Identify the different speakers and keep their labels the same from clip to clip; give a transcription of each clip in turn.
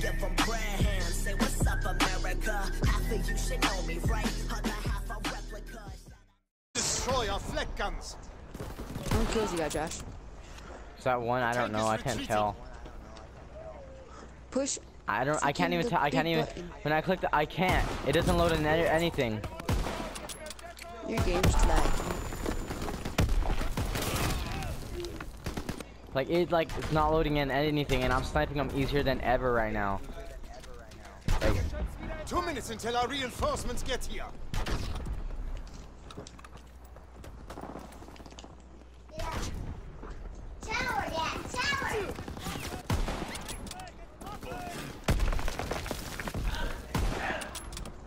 Speaker 1: give 'em prayer hands. Say what's up, America. Half of you should know me, right? Other half a replica.
Speaker 2: Destroy our flak guns.
Speaker 3: How many kills you got, Josh?
Speaker 4: Is that one? I don't know. I can't tell.
Speaker 3: Push.
Speaker 4: I don't. I can't even tell. I can't even.
Speaker 3: button.
Speaker 4: When I click the, I can't. It doesn't load in any- anything.
Speaker 3: Your game's lagging.
Speaker 4: Like it, like it's not loading in anything, and I'm sniping them easier than ever right now. Like,
Speaker 2: Two minutes until our reinforcements get here.
Speaker 5: Tower, Dad, tower!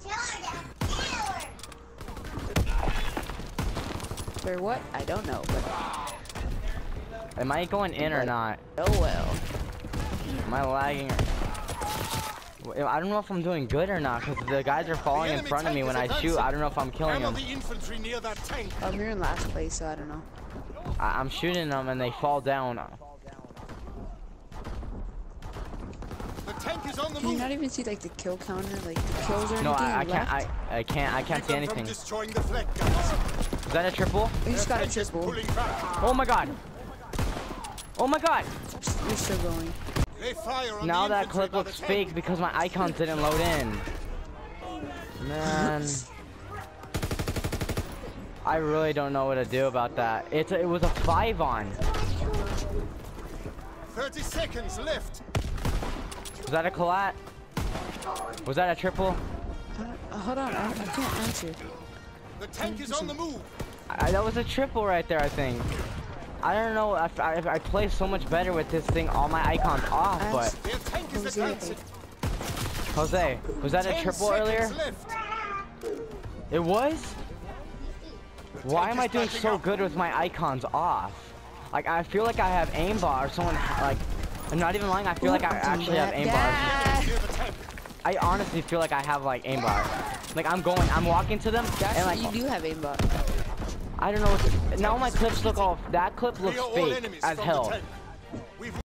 Speaker 5: Tower, Dad, tower!
Speaker 3: Or what? I don't know, but
Speaker 4: am I going in or not?
Speaker 3: oh well.
Speaker 4: Am I lagging? I don't know if I'm doing good or not, because the guys are falling in front of me when I shoot. I don't know if I'm killing them.
Speaker 2: the infantry near that tank.
Speaker 3: Um, you're in last place, so I don't know.
Speaker 4: I I'm shooting them and they fall down.
Speaker 2: The tank is on the
Speaker 3: Can you not even see like the kill counter, like the kills or
Speaker 4: No,
Speaker 3: anything?
Speaker 4: I, I can't. I, I can't. I can't see anything.
Speaker 2: destroying the flak guns.
Speaker 4: Is that a triple?
Speaker 3: You just got a triple.
Speaker 4: Oh my god! Oh my god!
Speaker 3: You're still going.
Speaker 2: They fire on
Speaker 4: Now
Speaker 2: the
Speaker 4: that
Speaker 2: infantry
Speaker 4: clip
Speaker 2: by the
Speaker 4: looks
Speaker 2: tank.
Speaker 4: fake because my icons didn't load in. Man. I really don't know what to do about that. It's a, it was a five on.
Speaker 2: 30 seconds left.
Speaker 4: Was that a collat? Was that a triple?
Speaker 3: Uh, hold on, I, I can't answer.
Speaker 2: The tank is on the move.
Speaker 4: I, that was a triple right there, I think. I don't know. I, I, I play so much better with this thing, all my icons off, but
Speaker 2: Their tank is
Speaker 3: Jose.
Speaker 4: was that a triple earlier?
Speaker 2: Left.
Speaker 4: It was? Why am I doing so
Speaker 2: up.
Speaker 4: good with my icons off? Like, I feel like I have aimbot or someone, like, I'm not even lying, I feel like I actually have aimbot.
Speaker 3: Dad,
Speaker 2: Near the tank.
Speaker 4: I honestly feel like I have, like, aimbot. Like, I'm going, I'm walking to them,
Speaker 3: Josh,
Speaker 4: and, like,
Speaker 3: you do have aimbot.
Speaker 4: I don't know what to, now my clips look off. that clip looks fake as hell.
Speaker 2: The tank. We've